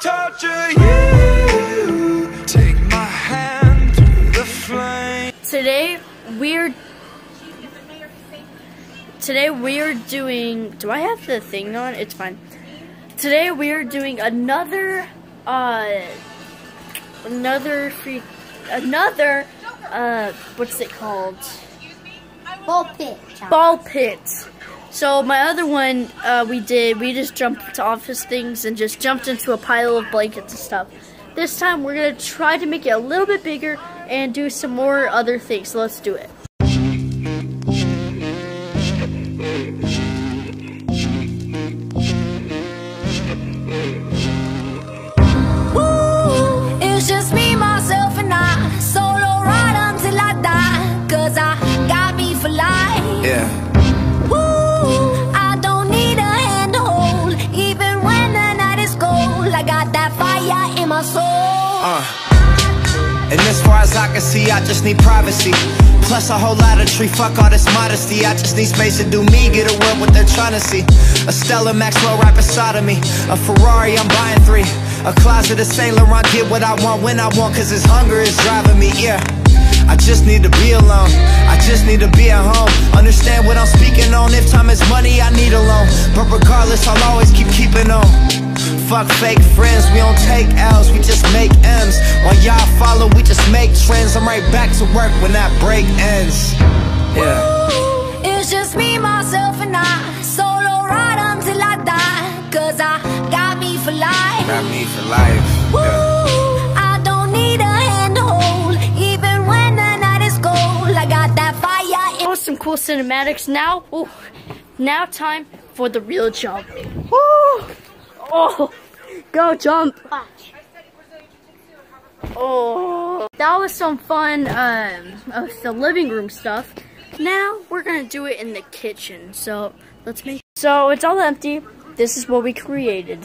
torture you. Take my hand through the flame. Today we're today we're doing. Do I have the thing on? It's fine. Today we're doing another uh another free another uh what's it called? Ball pit. Ball pit. So my other one uh, we did we just jumped to office things and just jumped into a pile of blankets and stuff. This time we're gonna try to make it a little bit bigger and do some more other things. So let's do it. My soul. Uh. And as far as I can see, I just need privacy. Plus a whole lot of tree, fuck all this modesty. I just need space to do me, get away what they're trying to see. A Stella Maxwell right beside of me. A Ferrari, I'm buying three. A closet of Saint Laurent, get what I want when I want, cause this hunger is driving me, yeah. I just need to be alone. I just need to be at home. Understand what I'm speaking on. If time is money, I need a loan. But regardless, I'll always keep keeping on. Fuck fake friends, we don't take L's, we just make M's. While y'all follow, we just make trends. I'm right back to work when that break ends. Yeah. Ooh, It's just me, myself, and I. Solo ride until I die. Cause I got me for life. Got me for life. Woo, Yeah. I don't need a hand to hold. Even when the night is cold, I got that fire in Oh, some cool cinematics. Now, ooh, now time for the real jump. Woo! Oh, go jump. Watch. Oh, that was some fun um, the living room stuff. Now we're gonna do it in the kitchen. So let's make. So it's all empty. This is what we created.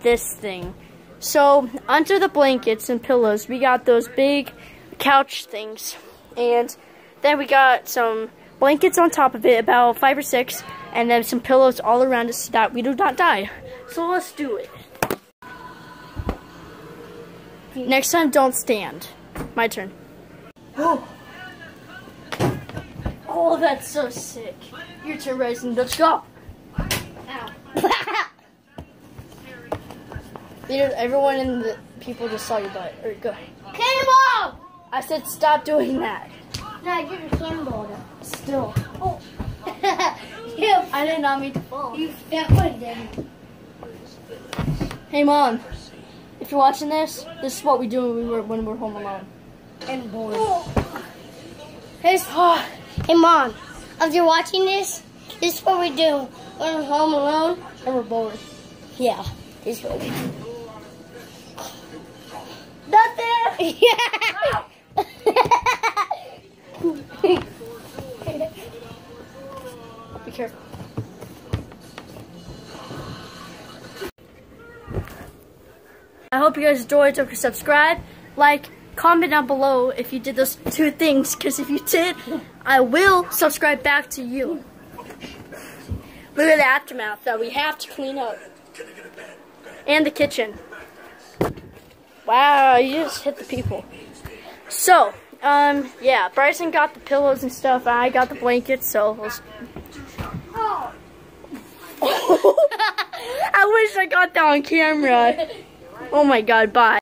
This thing. So under the blankets and pillows, we got those big couch things, and then we got some blankets on top of it, about five or six, and then some pillows all around us so that we do not die. So let's do it. Next time, don't stand. My turn. Oh, oh that's so sick. Your turn, Ryzen. Let's go. Peter, everyone in the people just saw your butt. Or go. Cannonball! I said stop doing that. No, I did a cannonball though. Still. Oh. I did not mean to fall. you. Hey, mom. If you're watching this, this is what we do when, we were, when we're home alone. And bored. Hey, hey, mom. If you're watching this, this is what we do when we're home alone and we're bored. Yeah, this is what we do. Nothing! Yeah. Be careful. I hope you guys enjoyed. To subscribe, like, comment down below if you did those two things. Because if you did, I will subscribe back to you. Look at the aftermath that we have to clean up. And the kitchen. Wow, you just hit the people. So, um, yeah, Bryson got the pillows and stuff. I got the blankets, so let's I wish I got that on camera. Oh my god, bye.